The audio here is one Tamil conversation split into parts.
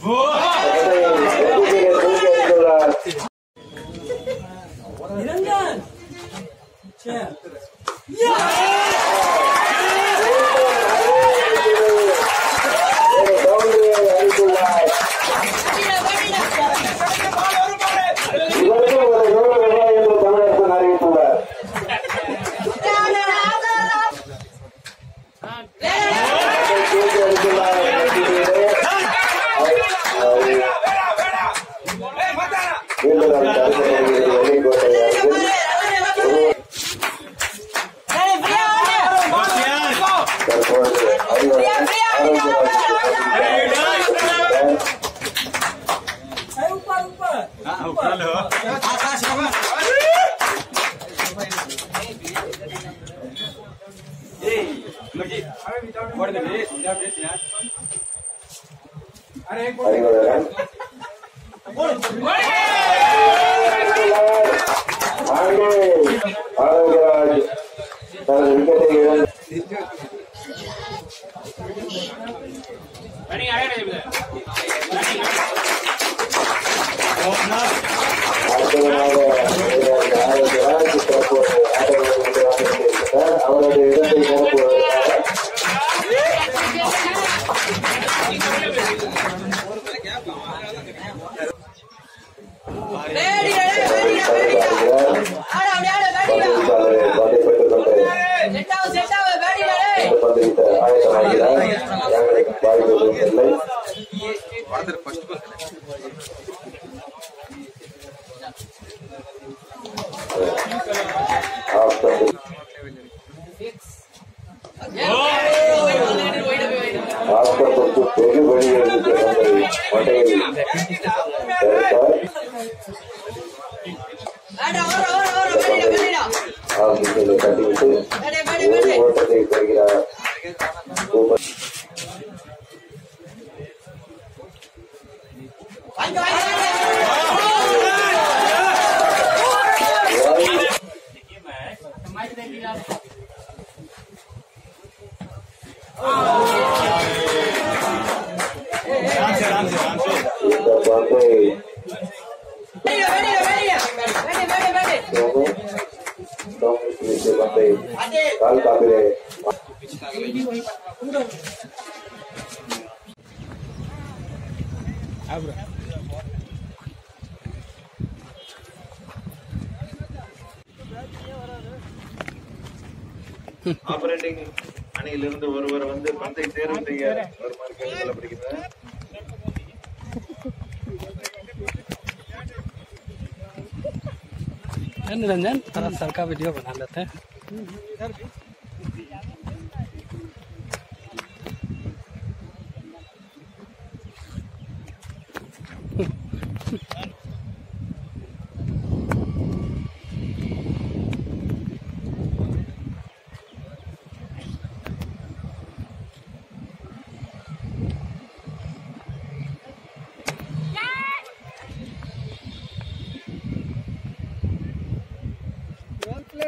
Voa! Running, I gotta do that. Running, I gotta do that. இடத்தை நிரப்புவதற்காக ஆயத்தமாகிறார் எங்களுக்கு பாதிப்பு இல்லை ಕಷ್ಟಪಟ್ಟು ತೆಗೆ ಬಳಿಯಲಿಕ್ಕೆ ಬಂದರೆ ಹೊಟ್ಟೆಯಲ್ಲಿ ಕಟ್ಟಿಬಿಟ್ಟು ಓಡಿ ಓಟಕ್ಕೆ ತೆಗಿರ Oh! சோமு சோமு இந்த பந்தை கால் காப்பிலே ஆபரேட்டிங் அணியிலிருந்து ஒருவர் வந்து பந்தை தேர்வு செய்ய வருமாறு கேட்டுக்கொள்ளப்படுகிறது. निरंजन थोड़ा सर का वीडियो बना लेते हैं।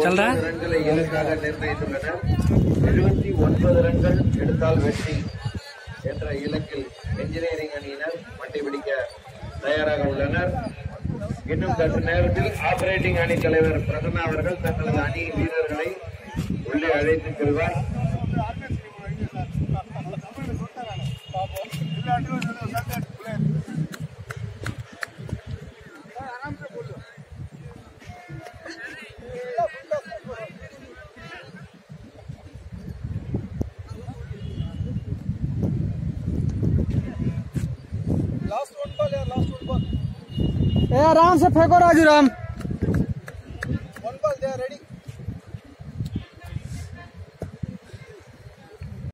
है ரன்களை இலக்காக நிர்ணயித்துள்ளனர் எழுபத்தி ஒன்பது ரன்கள் எடுத்தால் வெற்றி என்ற இலக்கில் என்ஜினியரிங் அணியினர் மட்டை பிடிக்க தயாராக உள்ளனர். இன்னும் சற்று நேரத்தில் ஆபரேட்டிங் அணி தலைவர் பிரதம அவர்கள் தங்களது அணி வீரர்களை உள்ளே அழைத்து செல்வார். आराम से फेंको राजू राम।